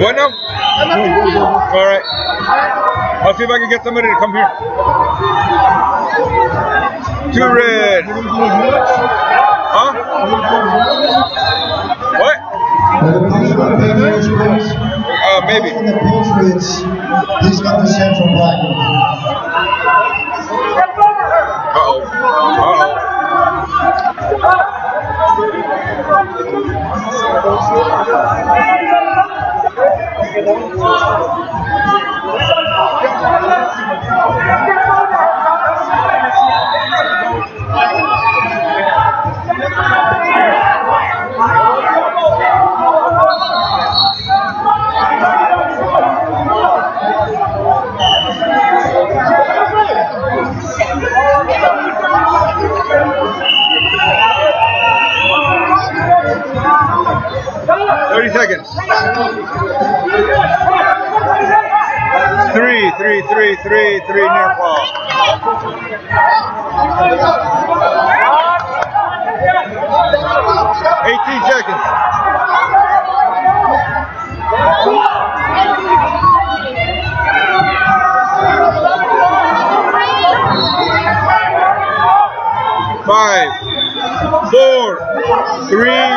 What now? All right. I'll see if I can get somebody to come here. Two red. Huh? What? Uh, maybe. The Patriots, he's got the central black. cada um de. 30 seconds. Three, three, three, three, three near fall. Eighteen seconds. Five, four, three,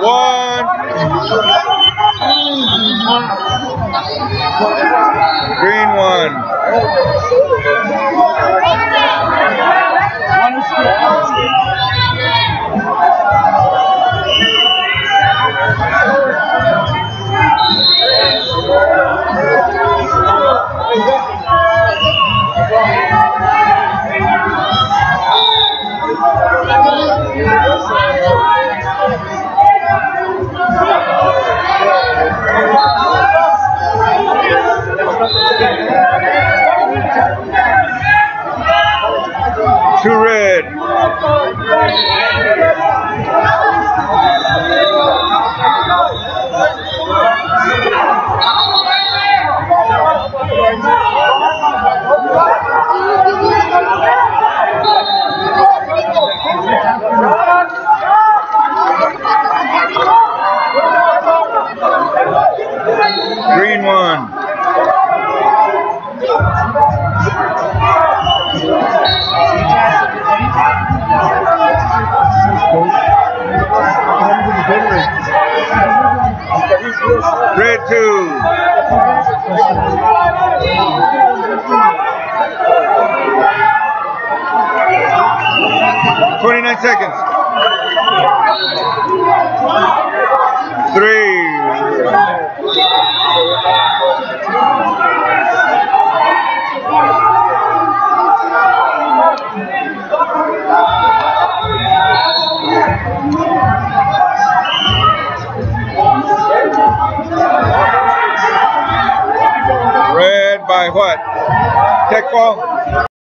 one. Green one. Green one. seconds. Three. Red by what? Tech fall?